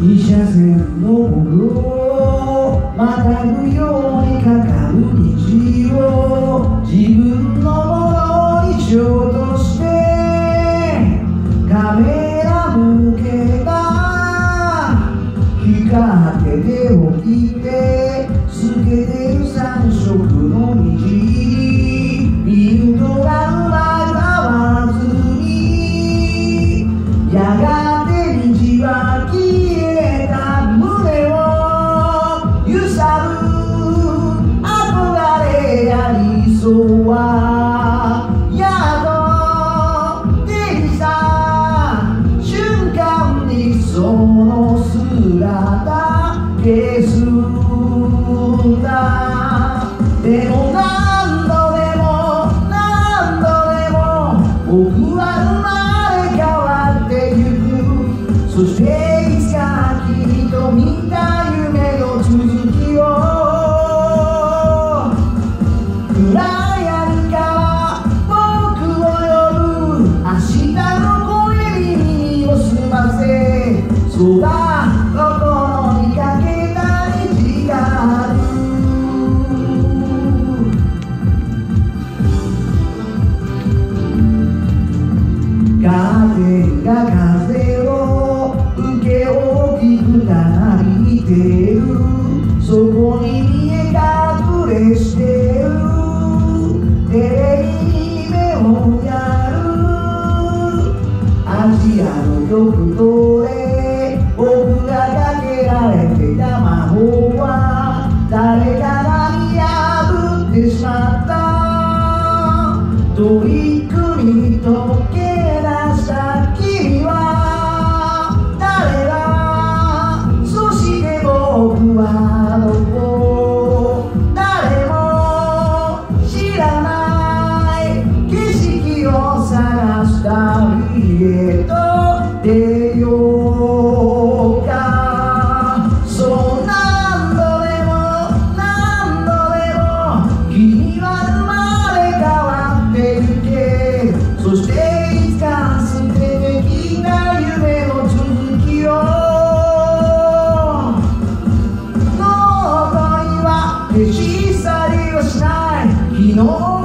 二車線の僕をまたぐようにかかる道を自分のものにしようとしてカメラ向けた光って手を切って理想はやっと手にした瞬間にその姿消す。んだでも何度でも何度でも僕は生まれ変わってゆく。そしてアの極東で僕がかけられてた魔法は誰かが見破ってしまった？トリックに溶け出した？君は誰だそして僕はどこそしていつか素きな夢の続きを。ノーは消し去りはしない。昨日